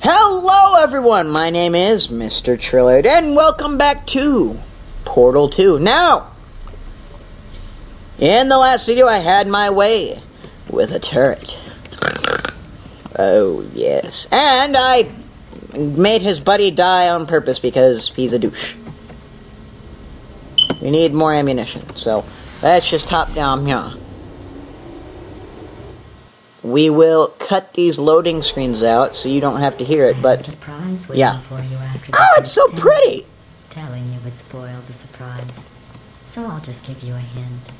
Hello everyone, my name is Mr. Trolliard, and welcome back to Portal 2. Now, in the last video I had my way with a turret. Oh, yes. And I made his buddy die on purpose because he's a douche. We need more ammunition, so let's just top down here. We will cut these loading screens out so you don't have to hear it, but surprise yeah. for you after oh, it's so pretty. Telling you would spoil the surprise. So I'll just give you a hint.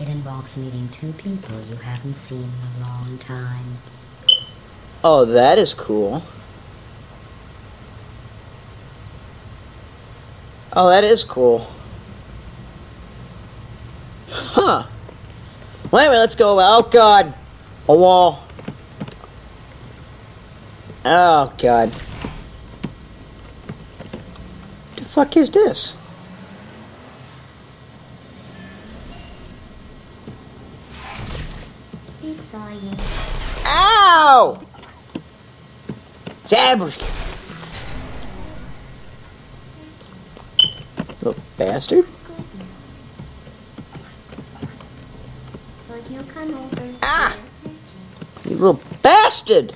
It involves meeting two people you haven't seen in a long time. Oh, that is cool. Oh, that is cool. Huh. Well, anyway, let's go. Oh, God. A wall. Oh, God. The fuck is this? Ow! Zabushki. Little bastard. Ah! You little bastard!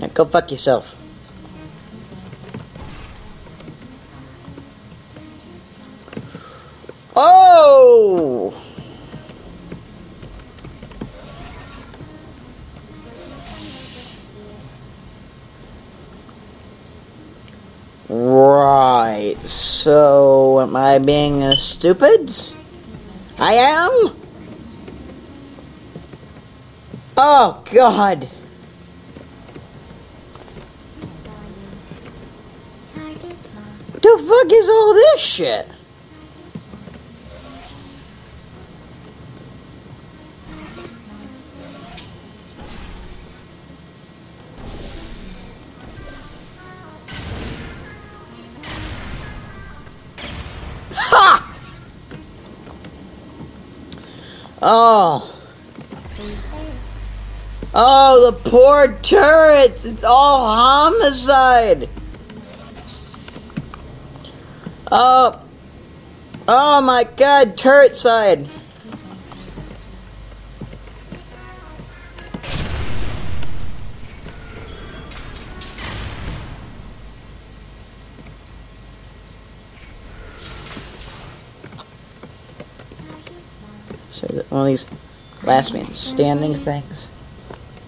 Now go fuck yourself. Oh! Right. So, am I being uh, stupid? I am? Oh, God. The fuck is all this shit? Oh. Oh, the poor turrets! It's all homicide! Oh. Oh my god, turret side! So that one of these last man standing things.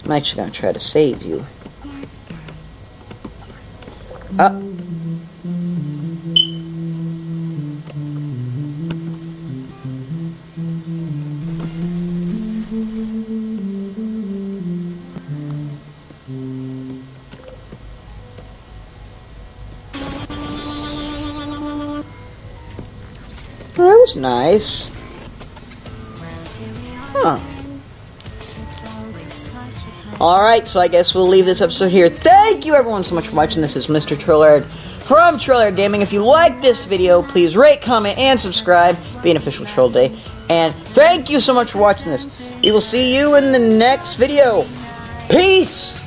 I'm actually gonna try to save you. Uh. That was nice. Huh. Alright, so I guess we'll leave this episode here. Thank you everyone so much for watching. This is Mr. Trolliard from Trolliard Gaming. If you like this video, please rate, comment, and subscribe. Be an official Troll Day. And thank you so much for watching this. We will see you in the next video. Peace!